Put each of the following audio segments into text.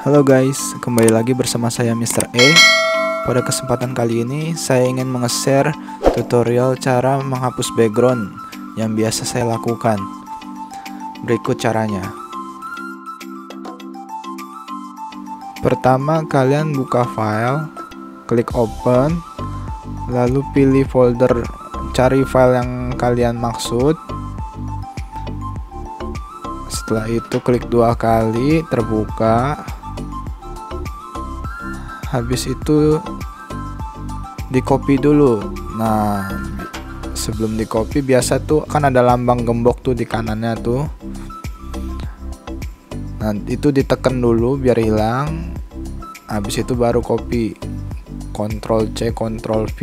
Halo guys, kembali lagi bersama saya Mr. E. Pada kesempatan kali ini, saya ingin menge-share tutorial cara menghapus background yang biasa saya lakukan. Berikut caranya. Pertama, kalian buka file, klik open, lalu pilih folder cari file yang kalian maksud. Setelah itu klik dua kali, terbuka habis itu di copy dulu. Nah sebelum di copy biasa tuh kan ada lambang gembok tuh di kanannya tuh. Nah itu ditekan dulu biar hilang. Habis itu baru copy Ctrl C Ctrl V.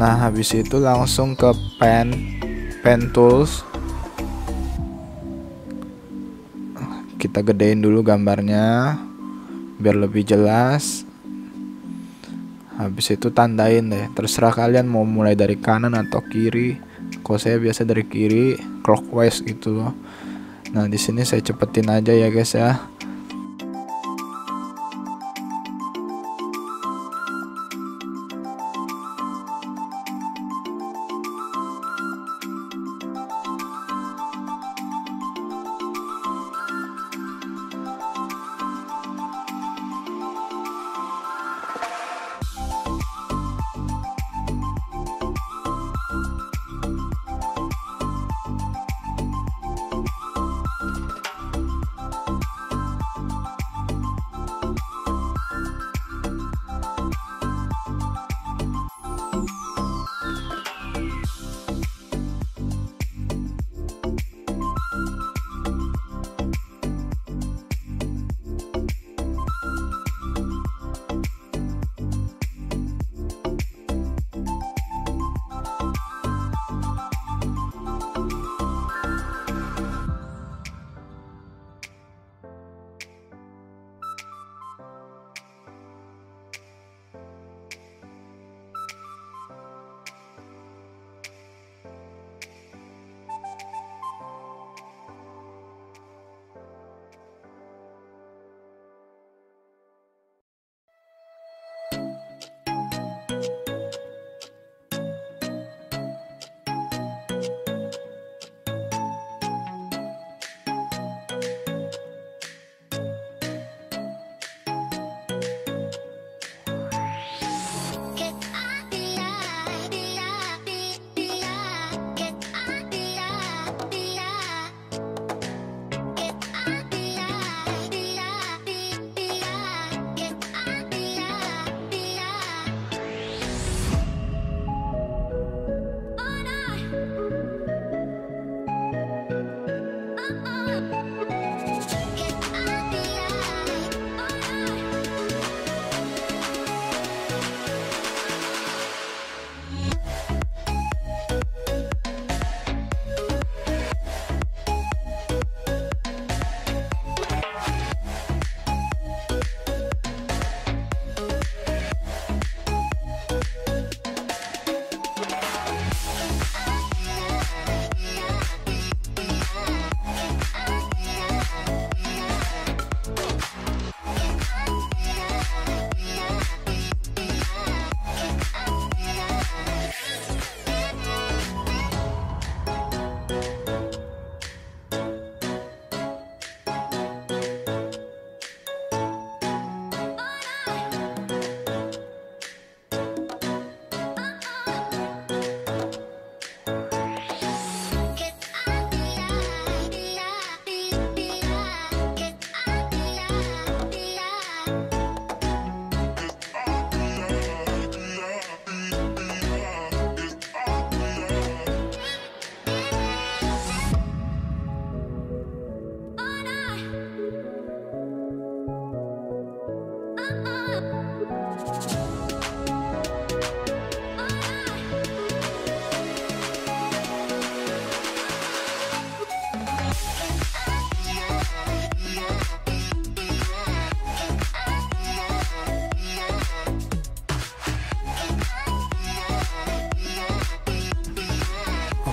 Nah habis itu langsung ke pen pen tools. Kita gedein dulu gambarnya biar lebih jelas. Habis itu tandain deh terserah kalian mau mulai dari kanan atau kiri. Kalau saya biasa dari kiri clockwise gitu loh. Nah di sini saya cepetin aja ya guys ya oh, oh.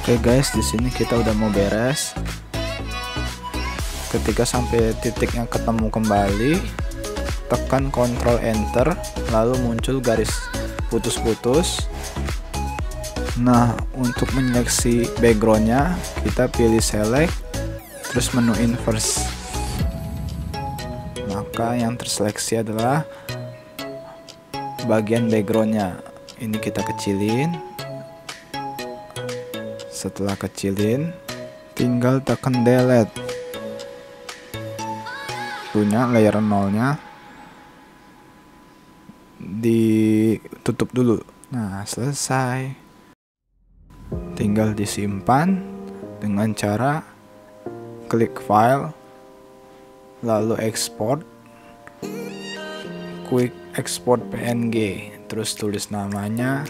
Oke guys, di sini kita udah mau beres. ketika sampai titik yang ketemu kembali tekan Ctrl Enter lalu muncul garis putus-putus. Nah untuk menyeleksi backgroundnya kita pilih select terus menu inverse. Maka yang terseleksi adalah bagian backgroundnya. Ini kita kecilin setelah kecilin tinggal tekan delete. Punya layer nolnya ditutup dulu. Nah selesai. Tinggal disimpan dengan cara klik file lalu export. Quick export png terus tulis namanya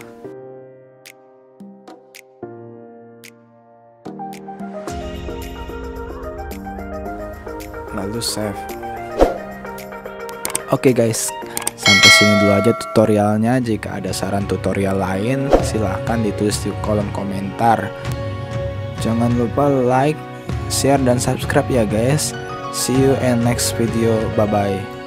lalu save. Oke okay guys. Sampai sini dulu aja tutorialnya. Jika ada saran tutorial lain silahkan ditulis di kolom komentar. Jangan lupa like share dan subscribe ya guys. See you in next video. Bye bye